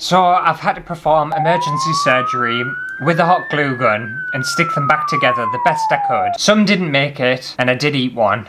So I've had to perform emergency surgery with a hot glue gun and stick them back together the best I could. Some didn't make it, and I did eat one.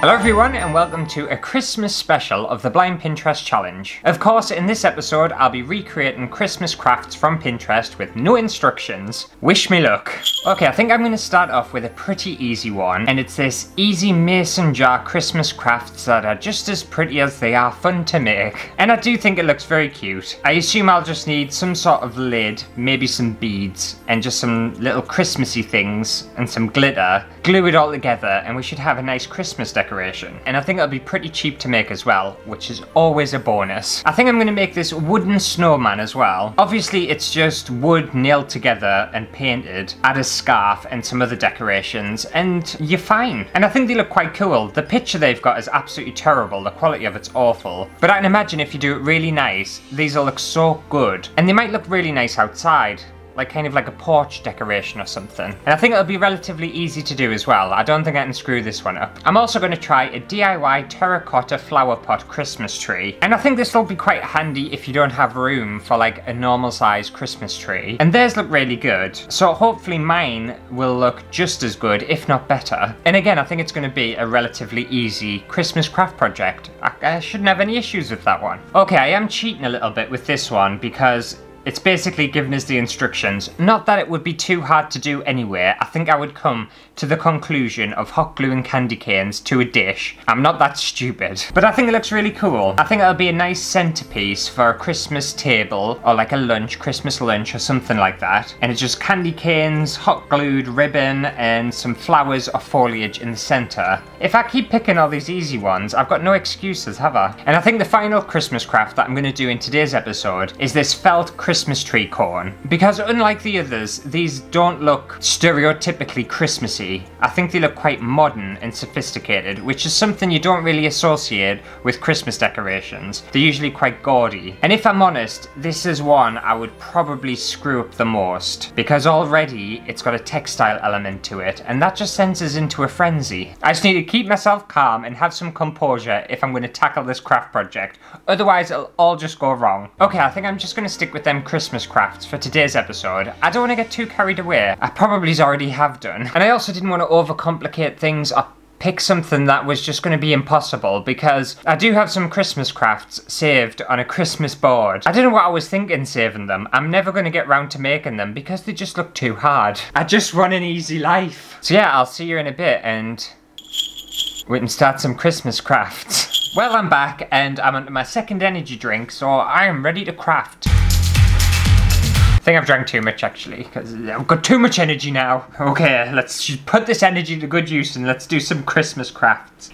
Hello everyone and welcome to a Christmas special of the Blind Pinterest Challenge. Of course, in this episode I'll be recreating Christmas crafts from Pinterest with no instructions. Wish me luck. Okay, I think I'm going to start off with a pretty easy one and it's this easy mason jar Christmas crafts that are just as pretty as they are fun to make. And I do think it looks very cute. I assume I'll just need some sort of lid, maybe some beads and just some little Christmassy things and some glitter. Glue it all together and we should have a nice Christmas decoration decoration. And I think it'll be pretty cheap to make as well, which is always a bonus. I think I'm going to make this wooden snowman as well. Obviously it's just wood nailed together and painted, add a scarf and some other decorations and you're fine. And I think they look quite cool. The picture they've got is absolutely terrible, the quality of it's awful. But I can imagine if you do it really nice, these will look so good. And they might look really nice outside like kind of like a porch decoration or something. And I think it'll be relatively easy to do as well. I don't think I can screw this one up. I'm also going to try a DIY terracotta flower pot Christmas tree. And I think this will be quite handy if you don't have room for like a normal size Christmas tree. And theirs look really good. So hopefully mine will look just as good, if not better. And again, I think it's going to be a relatively easy Christmas craft project. I, I shouldn't have any issues with that one. Okay, I am cheating a little bit with this one because it's basically given us the instructions. Not that it would be too hard to do anyway. I think I would come to the conclusion of hot glue and candy canes to a dish. I'm not that stupid. But I think it looks really cool. I think it'll be a nice centerpiece for a Christmas table or like a lunch, Christmas lunch or something like that. And it's just candy canes, hot glued ribbon and some flowers or foliage in the center. If I keep picking all these easy ones, I've got no excuses, have I? And I think the final Christmas craft that I'm going to do in today's episode is this felt Christmas Christmas tree corn. Because unlike the others, these don't look stereotypically Christmassy. I think they look quite modern and sophisticated, which is something you don't really associate with Christmas decorations. They're usually quite gaudy. And if I'm honest, this is one I would probably screw up the most. Because already it's got a textile element to it, and that just sends us into a frenzy. I just need to keep myself calm and have some composure if I'm going to tackle this craft project. Otherwise, it'll all just go wrong. Okay, I think I'm just going to stick with them Christmas crafts for today's episode. I don't want to get too carried away. I probably already have done. And I also didn't want to overcomplicate things or pick something that was just going to be impossible because I do have some Christmas crafts saved on a Christmas board. I don't know what I was thinking saving them. I'm never going to get round to making them because they just look too hard. I just run an easy life. So yeah, I'll see you in a bit and we can start some Christmas crafts. Well, I'm back and I'm on my second energy drink, so I am ready to craft think I've drank too much actually, because I've got too much energy now. Okay, let's put this energy to good use and let's do some Christmas crafts.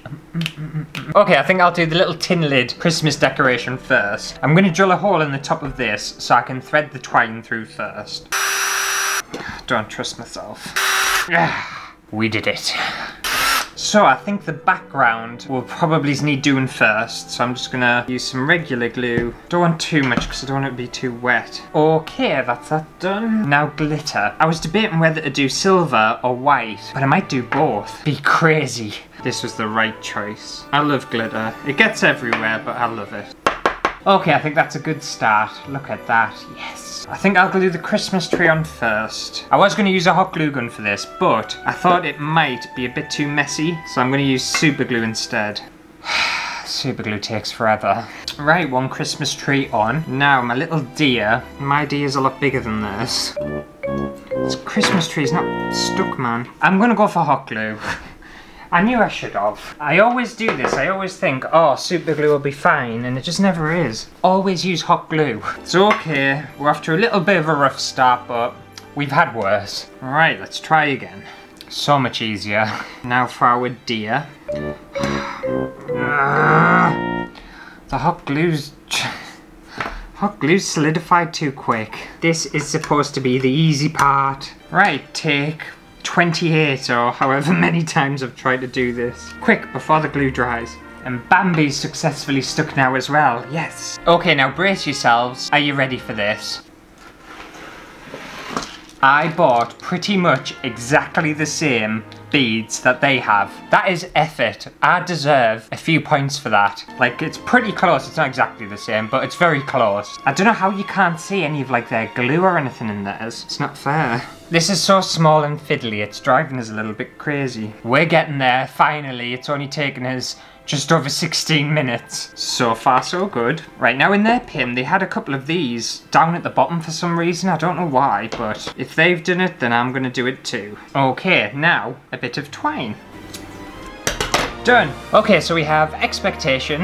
Okay, I think I'll do the little tin lid Christmas decoration first. I'm to drill a hole in the top of this so I can thread the twine through first. Don't trust myself. We did it. So I think the background will probably need doing first. So I'm just gonna use some regular glue. Don't want too much because I don't want it to be too wet. Okay, that's that done. Now glitter. I was debating whether to do silver or white, but I might do both. Be crazy. This was the right choice. I love glitter. It gets everywhere, but I love it. Okay, I think that's a good start. Look at that. Yes. I think I'll glue the Christmas tree on first. I was going to use a hot glue gun for this, but I thought it might be a bit too messy, so I'm going to use super glue instead. super glue takes forever. Right, one Christmas tree on. Now, my little deer. My deer is a lot bigger than this. This Christmas tree is not stuck, man. I'm going to go for hot glue. I knew I should have. I always do this. I always think, oh, super glue will be fine, and it just never is. Always use hot glue. It's okay. We're to a little bit of a rough start, but we've had worse. All right, let's try again. So much easier. Now for our deer. Ah, the hot glue's... Hot glue's solidified too quick. This is supposed to be the easy part. Right, take 28 or however many times I've tried to do this. Quick, before the glue dries. And Bambi's successfully stuck now as well, yes. Okay, now brace yourselves. Are you ready for this? I bought pretty much exactly the same beads that they have. That is effort. I deserve a few points for that. Like, it's pretty close. It's not exactly the same, but it's very close. I don't know how you can't see any of, like, their glue or anything in theirs. It's not fair. This is so small and fiddly, it's driving us a little bit crazy. We're getting there, finally. It's only taken us just over 16 minutes. So far so good. Right, now in their pin, they had a couple of these down at the bottom for some reason. I don't know why, but if they've done it, then I'm gonna do it too. Okay, now a bit of twine. Done. Okay, so we have expectation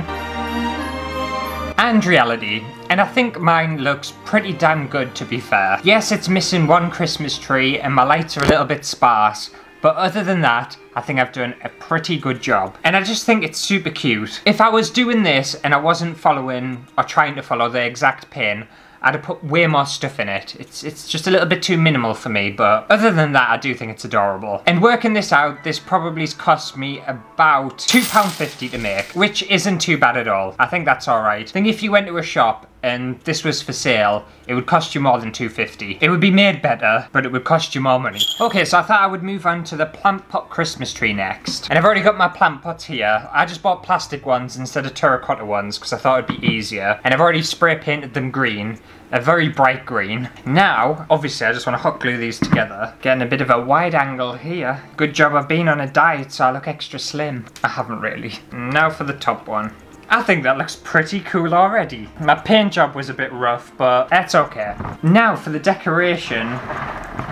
and reality. And I think mine looks pretty damn good to be fair. Yes, it's missing one Christmas tree and my lights are a little bit sparse, but other than that, I think I've done a pretty good job. And I just think it's super cute. If I was doing this and I wasn't following or trying to follow the exact pin, I'd have put way more stuff in it. It's it's just a little bit too minimal for me, but other than that, I do think it's adorable. And working this out, this probably cost me about £2.50 to make, which isn't too bad at all. I think that's alright. I think if you went to a shop and this was for sale, it would cost you more than 250. It would be made better, but it would cost you more money. Okay, so I thought I would move on to the plant pot Christmas tree next. And I've already got my plant pots here. I just bought plastic ones instead of terracotta ones because I thought it'd be easier. And I've already spray painted them green a very bright green. Now, obviously I just want to hot glue these together. Getting a bit of a wide angle here. Good job I've been on a diet so I look extra slim. I haven't really. Now for the top one. I think that looks pretty cool already. My paint job was a bit rough, but that's okay. Now for the decoration.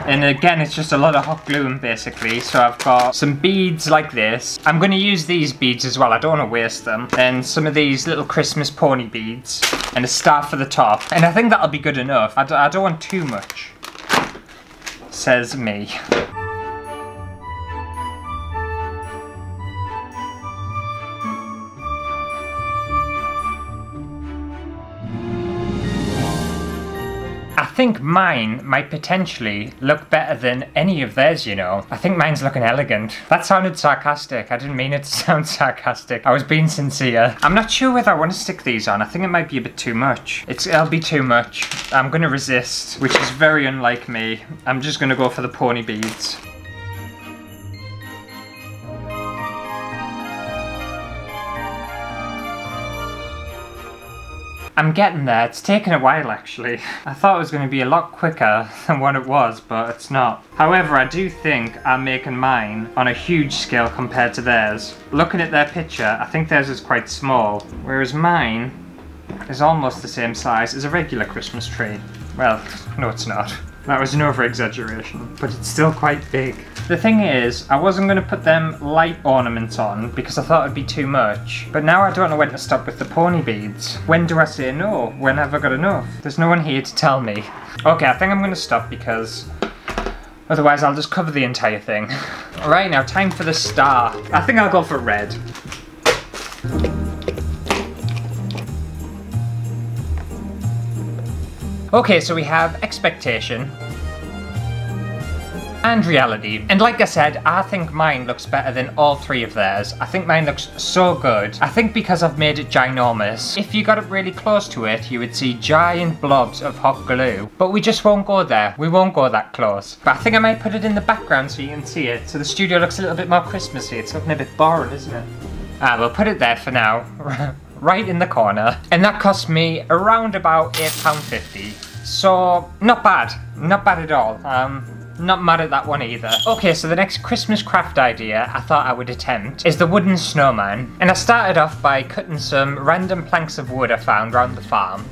And again, it's just a lot of hot gluing basically. So I've got some beads like this. I'm going to use these beads as well. I don't want to waste them. And some of these little Christmas pony beads. And a star for the top. And I think that'll be good enough. I d I don't want too much. Says me. Think mine might potentially look better than any of theirs, you know. I think mine's looking elegant. That sounded sarcastic. I didn't mean it to sound sarcastic. I was being sincere. I'm not sure whether I want to stick these on. I think it might be a bit too much. It's, it'll be too much. I'm going to resist, which is very unlike me. I'm just going to go for the pony beads. I'm getting there. It's taken a while actually. I thought it was going to be a lot quicker than what it was, but it's not. However, I do think I'm making mine on a huge scale compared to theirs. Looking at their picture, I think theirs is quite small, whereas mine is almost the same size as a regular Christmas tree. Well, no it's not. That was an over-exaggeration, but it's still quite big. The thing is, I wasn't going to put them light ornaments on because I thought it'd be too much. But now I don't know when to stop with the pony beads. When do I say no? When have I got enough? There's no one here to tell me. Okay, I think I'm going to stop because otherwise I'll just cover the entire thing. Alright, now time for the star. I think I'll go for red. Okay, so we have expectation and reality. And like I said, I think mine looks better than all three of theirs. I think mine looks so good. I think because I've made it ginormous, if you got up really close to it, you would see giant blobs of hot glue. But we just won't go there. We won't go that close. But I think I might put it in the background so you can see it. So the studio looks a little bit more Christmassy. It's looking a bit boring, isn't it? Ah, we'll put it there for now. right in the corner. And that cost me around about £8.50. So, not bad. Not bad at all. Um, not mad at that one either. Okay, so the next Christmas craft idea I thought I would attempt is the wooden snowman. And I started off by cutting some random planks of wood I found around the farm.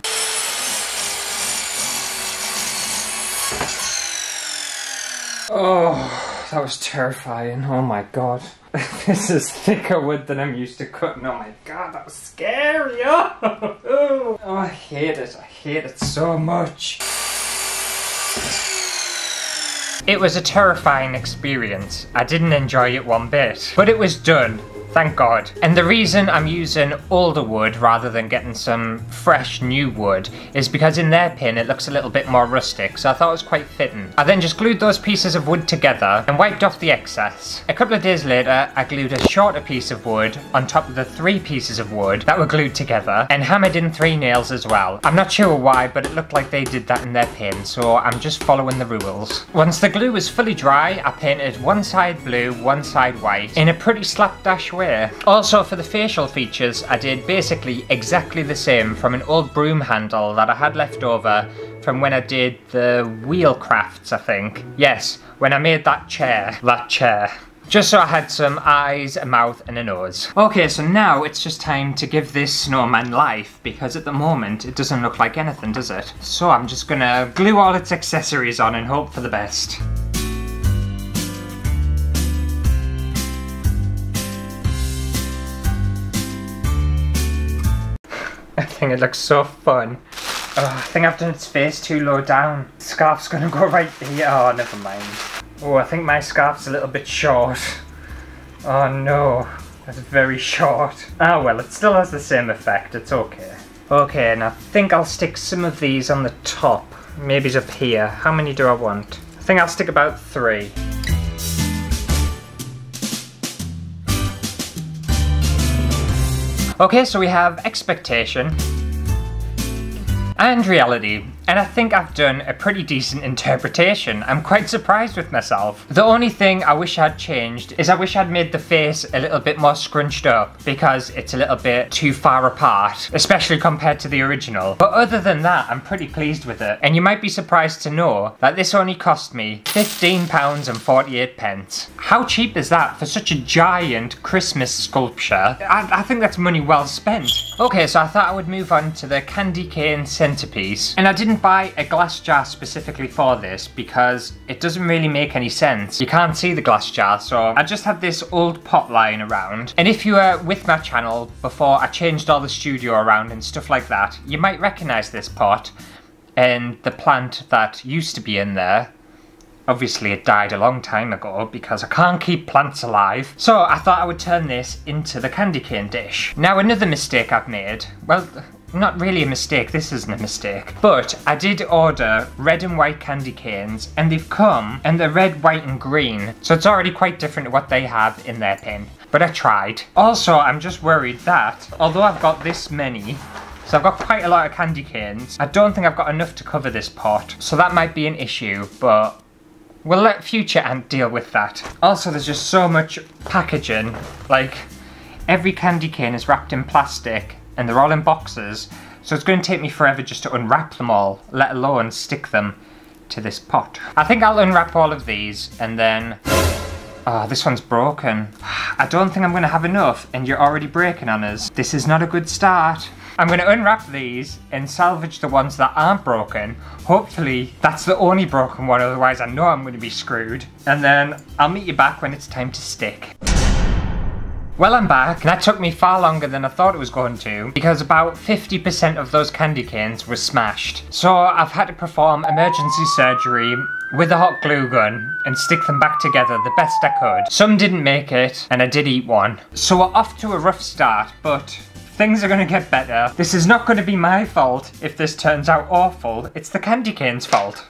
Oh, that was terrifying. Oh my god. this is thicker wood than I'm used to cutting. Oh my god, that was scary. Oh, oh, I hate it. I hate it so much. It was a terrifying experience. I didn't enjoy it one bit. But it was done. Thank God. And the reason I'm using older wood rather than getting some fresh new wood is because in their pin it looks a little bit more rustic, so I thought it was quite fitting. I then just glued those pieces of wood together and wiped off the excess. A couple of days later, I glued a shorter piece of wood on top of the three pieces of wood that were glued together and hammered in three nails as well. I'm not sure why, but it looked like they did that in their pin, so I'm just following the rules. Once the glue was fully dry, I painted one side blue, one side white in a pretty slapdash way also for the facial features, I did basically exactly the same from an old broom handle that I had left over from when I did the wheel crafts, I think. Yes, when I made that chair. That chair. Just so I had some eyes, a mouth and a nose. Okay, so now it's just time to give this snowman life because at the moment it doesn't look like anything, does it? So I'm just gonna glue all its accessories on and hope for the best. I think it looks so fun. Oh, I think I've done its face too low down. Scarf's gonna go right here. Oh, never mind. Oh, I think my scarf's a little bit short. Oh no, that's very short. Ah well, it still has the same effect, it's okay. Okay, and I think I'll stick some of these on the top. Maybe it's up here. How many do I want? I think I'll stick about three. Okay, so we have expectation and reality and I think I've done a pretty decent interpretation. I'm quite surprised with myself. The only thing I wish I'd changed is I wish I'd made the face a little bit more scrunched up because it's a little bit too far apart, especially compared to the original. But other than that, I'm pretty pleased with it. And you might be surprised to know that this only cost me £15 and 48 pence. How cheap is that for such a giant Christmas sculpture? I, I think that's money well spent. Okay, so I thought I would move on to the candy cane centerpiece. And I didn't didn't buy a glass jar specifically for this because it doesn't really make any sense. You can't see the glass jar, so I just had this old pot lying around. And if you were with my channel before I changed all the studio around and stuff like that, you might recognize this pot and the plant that used to be in there. Obviously it died a long time ago because I can't keep plants alive. So I thought I would turn this into the candy cane dish. Now another mistake I've made, well not really a mistake, this isn't a mistake. But I did order red and white candy canes and they've come and they're red, white and green. So it's already quite different to what they have in their pin. But I tried. Also, I'm just worried that, although I've got this many, so I've got quite a lot of candy canes, I don't think I've got enough to cover this pot. So that might be an issue, but we'll let future Ant deal with that. Also, there's just so much packaging. Like, every candy cane is wrapped in plastic and they're all in boxes. So it's going to take me forever just to unwrap them all, let alone stick them to this pot. I think I'll unwrap all of these and then... Oh, this one's broken. I don't think I'm going to have enough and you're already breaking on us. This is not a good start. I'm going to unwrap these and salvage the ones that aren't broken. Hopefully that's the only broken one, otherwise I know I'm going to be screwed. And then I'll meet you back when it's time to stick. Well, I'm back. And that took me far longer than I thought it was going to, because about 50% of those candy canes were smashed. So I've had to perform emergency surgery with a hot glue gun and stick them back together the best I could. Some didn't make it, and I did eat one. So we're off to a rough start, but things are gonna get better. This is not gonna be my fault if this turns out awful. It's the candy cane's fault.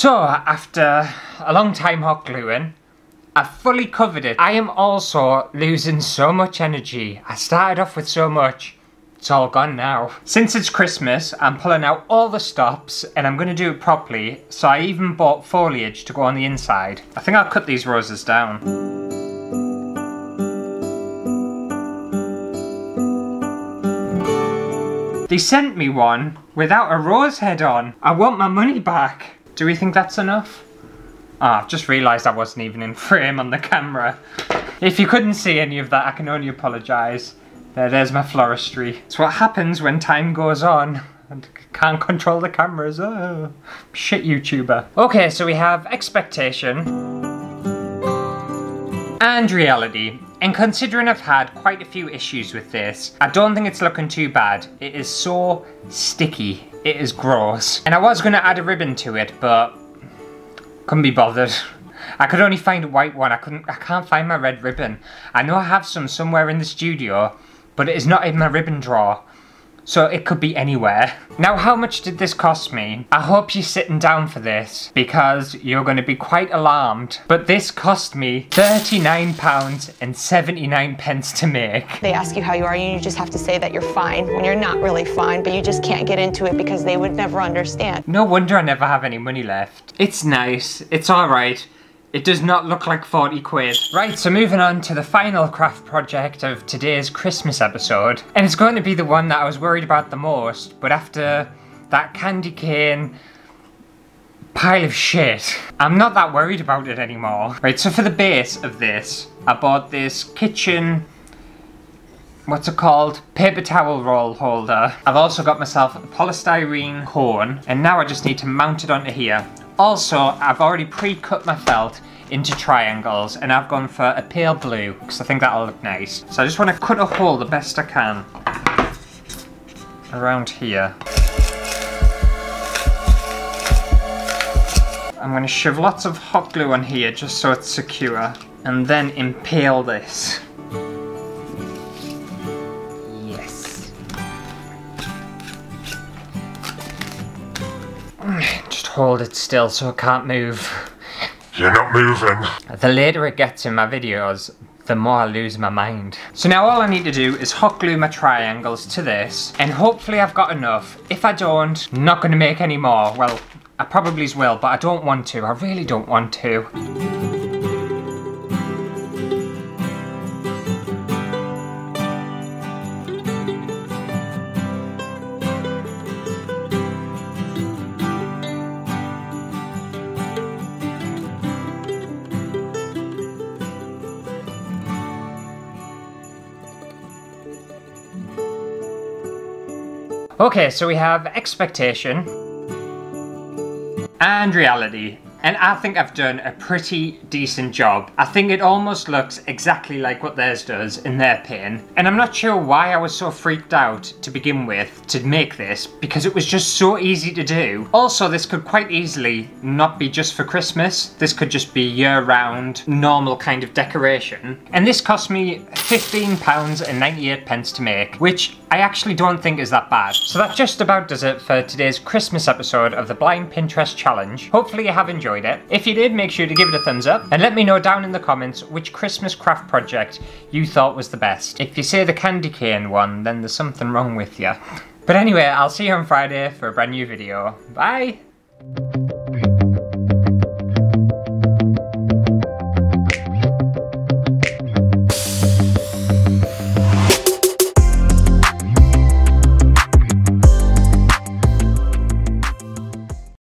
So, after a long time hot gluing, I've fully covered it. I am also losing so much energy. I started off with so much. It's all gone now. Since it's Christmas, I'm pulling out all the stops and I'm going to do it properly. So I even bought foliage to go on the inside. I think I'll cut these roses down. They sent me one without a rose head on. I want my money back. Do we think that's enough? Ah, I've just realised I wasn't even in frame on the camera. If you couldn't see any of that, I can only apologise. There, there's my floristry. It's what happens when time goes on and can't control the cameras. Oh, shit YouTuber. Okay, so we have expectation and reality. And considering I've had quite a few issues with this, I don't think it's looking too bad. It is so sticky it is gross. And I was going to add a ribbon to it, but couldn't be bothered. I could only find a white one. I couldn't. I can't find my red ribbon. I know I have some somewhere in the studio, but it is not in my ribbon drawer. So it could be anywhere. Now how much did this cost me? I hope you're sitting down for this because you're going to be quite alarmed. But this cost me £39 and 79 pence to make. They ask you how you are and you just have to say that you're fine when you're not really fine but you just can't get into it because they would never understand. No wonder I never have any money left. It's nice. It's alright. It does not look like 40 quid. Right, so moving on to the final craft project of today's Christmas episode. And it's going to be the one that I was worried about the most, but after that candy cane pile of shit, I'm not that worried about it anymore. Right, so for the base of this, I bought this kitchen what's it called? Paper towel roll holder. I've also got myself a polystyrene horn and now I just need to mount it onto here. Also, I've already pre-cut my felt into triangles and I've gone for a pale blue because I think that'll look nice. So I just want to cut a hole the best I can around here. I'm going to shove lots of hot glue on here just so it's secure and then impale this. Hold it still so I can't move. You're not moving. The later it gets in my videos, the more I lose my mind. So now all I need to do is hot glue my triangles to this, and hopefully I've got enough. If I don't, I'm not going to make any more. Well, I probably will, but I don't want to. I really don't want to. Okay, so we have expectation and reality. And I think I've done a pretty decent job. I think it almost looks exactly like what theirs does in their pin. And I'm not sure why I was so freaked out to begin with to make this because it was just so easy to do. Also, this could quite easily not be just for Christmas. This could just be year-round, normal kind of decoration. And this cost me £15 and 98 pence to make, which I actually don't think is that bad. So that just about does it for today's Christmas episode of the Blind Pinterest Challenge. Hopefully you have enjoyed enjoyed it. If you did, make sure to give it a thumbs up and let me know down in the comments which Christmas craft project you thought was the best. If you say the candy cane one, then there's something wrong with you. But anyway, I'll see you on Friday for a brand new video. Bye!